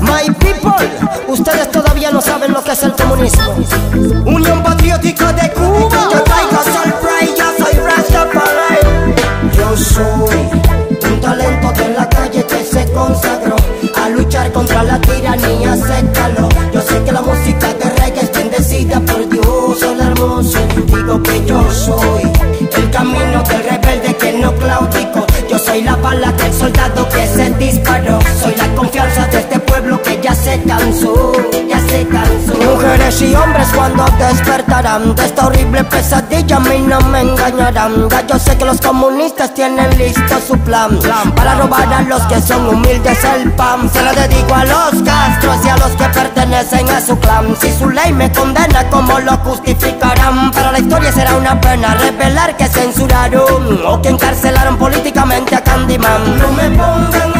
My people, ustedes todavía no saben lo que es el comunismo. Unión patriótica de cuando despertarán de esta horrible pesadilla, a mí no me engañarán. Ya yo sé que los comunistas tienen listo su plan para robar a los que son humildes el pan. Se lo dedico a los castros y a los que pertenecen a su clan. Si su ley me condena, ¿cómo lo justificarán? Para la historia será una pena revelar que censuraron o que encarcelaron políticamente a Candyman. No me pongan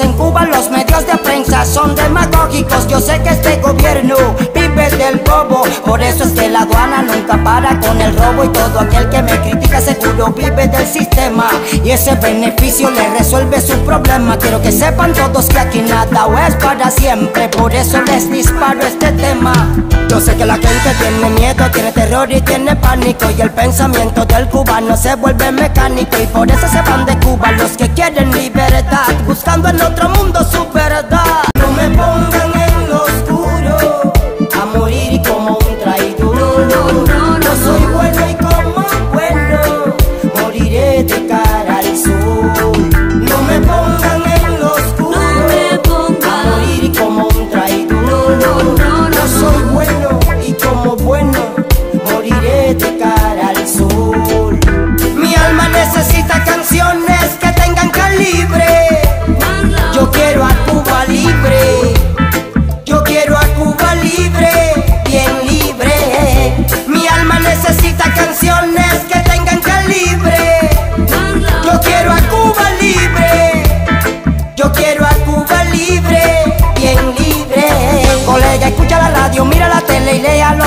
En Cuba los medios de prensa son demagógicos. Yo sé que este gobierno vive del bobo. Por eso es que la aduana nunca para con el robo. Y todo aquel que me critica seguro vive del sistema. Y ese beneficio le resuelve su problema. Quiero que sepan todos que aquí nada es para siempre. Por eso les disparo este tema. Yo sé que la gente tiene miedo, tiene terror y tiene pánico. Y el pensamiento del cubano se vuelve mecánico. Y por eso se van de Cuba los que quieren libertad. Buscando en otro mundo su verdad.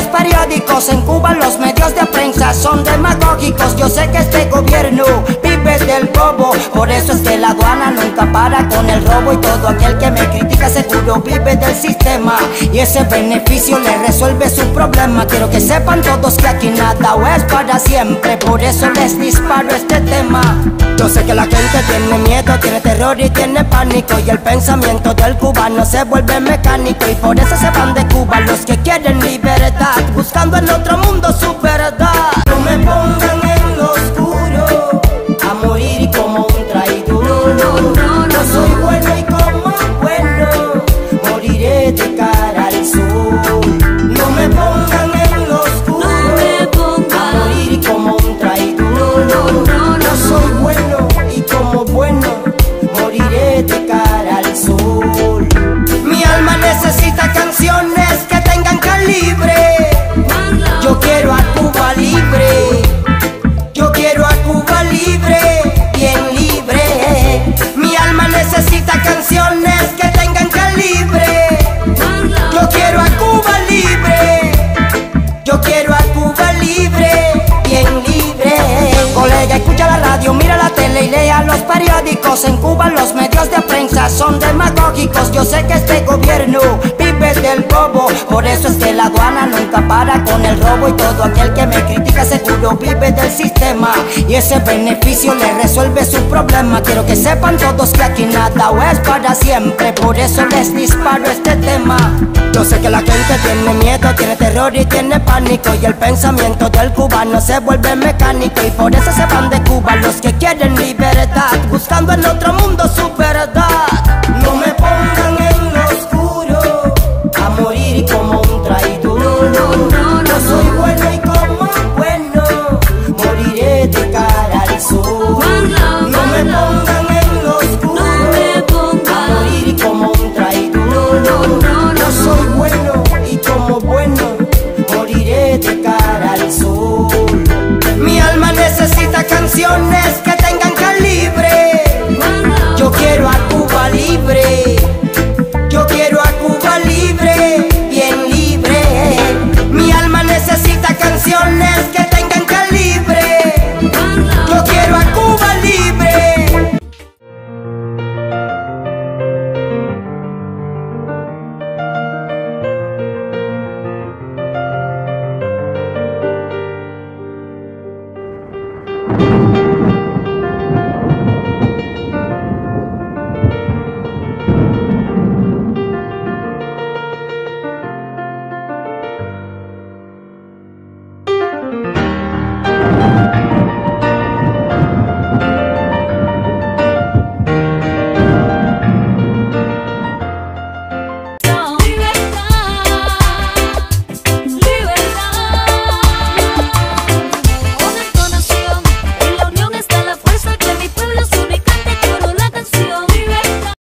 Periódicos. En Cuba los medios de prensa son demagógicos. Yo sé que este gobierno vive del robo. Por eso es que la aduana nunca para con el robo. Y todo aquel que me critica seguro vive del sistema. Y ese beneficio le resuelve su problema. Quiero que sepan todos que aquí nada es para siempre. Por eso les disparo este tema. Yo sé que la gente tiene miedo, tiene terror y tiene pánico. Y el pensamiento del cubano se vuelve mecánico. Y por eso se van de Cuba los que quieren libertad. Buscando en otro mundo su verdad. Son demagógicos. Yo sé que este gobierno vive del bobo. Por eso es que la aduana nunca para con el robo. Y todo aquel que me critica seguro vive del sistema. Y ese beneficio le resuelve su problema. Quiero que sepan todos que aquí nada es para siempre. Por eso les disparo este tema. Yo sé que la gente tiene miedo, tiene terror y tiene pánico. Y el pensamiento del cubano se vuelve mecánico. Y por eso se van de Cuba los que quieren libertad. Buscando en otro mundo su verdad.